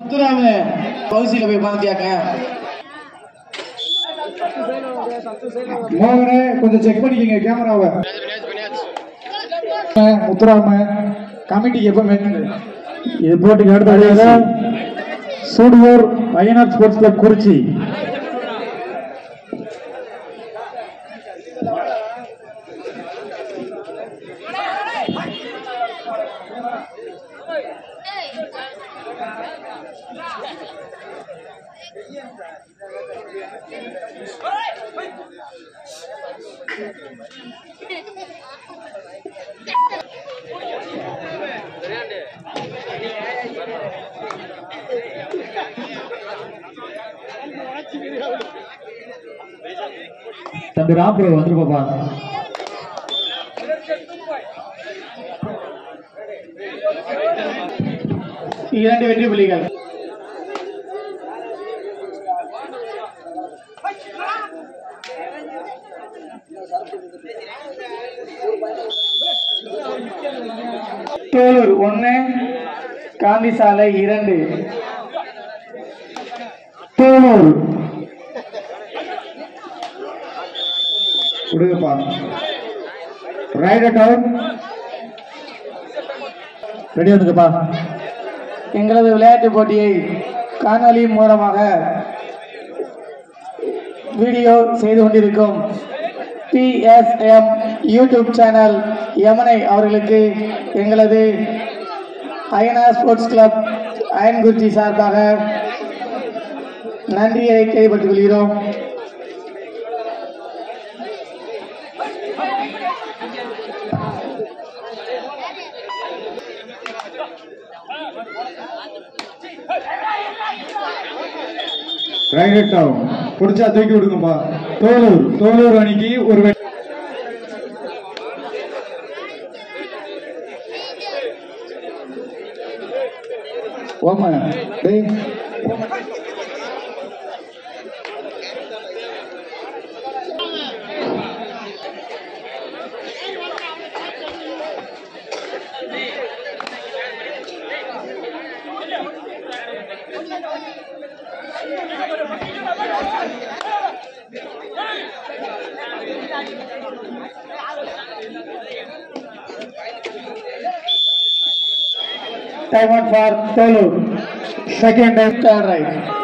முத்துராம பகுதியில் போய் பார்த்தியாக்க மோகனே கொஞ்சம் செக் பண்ணிக்கங்க கேமராவை முத்துராம கமிட்டிக்கு எப்ப இது போட்டிக்கு அடுத்ததாக Sudiyur INR sports club Kurichi. தம்பி ராம்புரம் வந்துருப்பாப்பா இரண்டு வெற்றி புள்ளிகள். தோலூர் ஒன்னு காந்தி சாலை இரண்டு. தோலூர் கொடுங்கப்பா ரெடி வந்துக்கப்பா எங்களது விளையாட்டு போட்டியை காணொலி மூலமாக வீடியோ செய்து கொண்டிருக்கும் பிஎஸ்எம் யூடியூப் சேனல் யமனை அவர்களுக்கு எங்களது அயனா ஸ்போர்ட்ஸ் கிளப் அயன்குறிச்சி சார்பாக நன்றியை தெரிவித்துக் கொள்கிறோம். பிடிச்சா தூக்கி விடுங்கப்பா. தோலூர் தோலூர் அணிக்கு ஒரு வெ- time out for Tolu. Second and third right.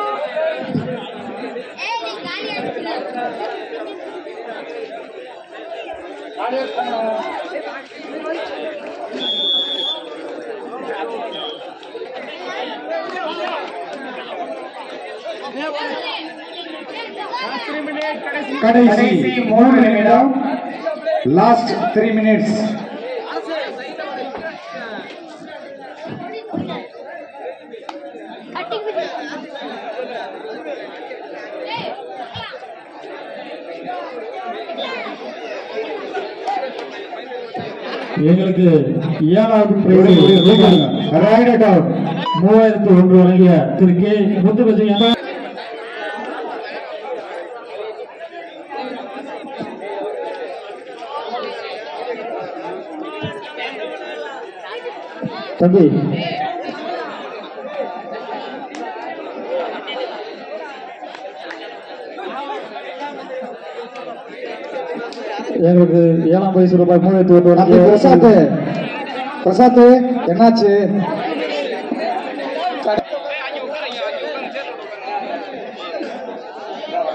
Kadesi, Kadesi, more minute down. Last three minutes. எங்களுக்கு ஏழாவது மூவாயிரத்தி ஒன்று வழங்கிய திரு கே. முத்துபசி தம்பி எங்களுக்கு ஏழாம் வயசு ரூபாய் மூவாயிரத்தி ஒன்று தம்பி பிரசாத் வழங்கிய பிரசாத் என்னாச்சு?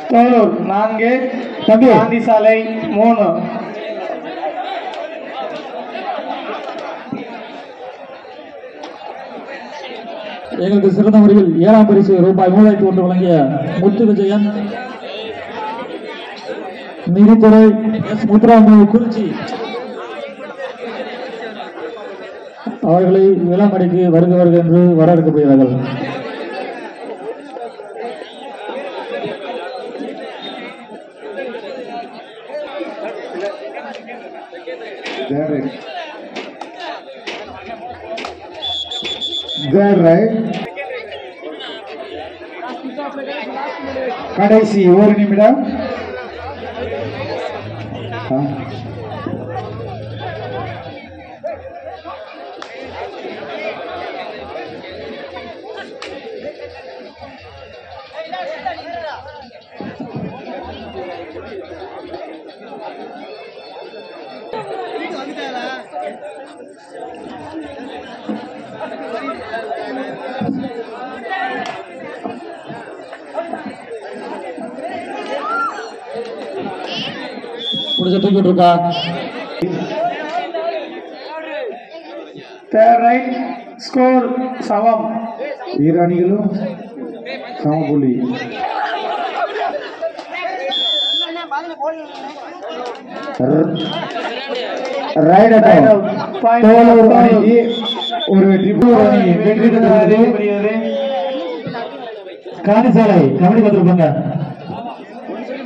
தோலூர் நான்கு தம்பி. காந்தி சாலை மூணு. எங்களுக்கு சிறந்த முறையில் ஏழாம் பரிசு ரூபாய் மூவாயிரத்தி ஒன்று வழங்கிய முத்து விஜயன் நிதித்துறை எஸ் குறிச்சி அவர்களை விளம்படிக்கு வருகிறவர்கள் என்று வரவேற்கப்படுகிறார்கள். கடைசி ஒரு நிமிடம். முடிஞ்ச தூக்கி விட்டுருக்கா தேர்ட் ரைட் ஸ்கோர் சமம் இரு அணிகளும் சம புள்ளி ரைட் அவுட் தோலூர் அணிக்கு ஒரு வெற்றி அணி வெற்றி பெற்றது. காணிசாலை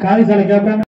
காணிசாலை கேப்டன்.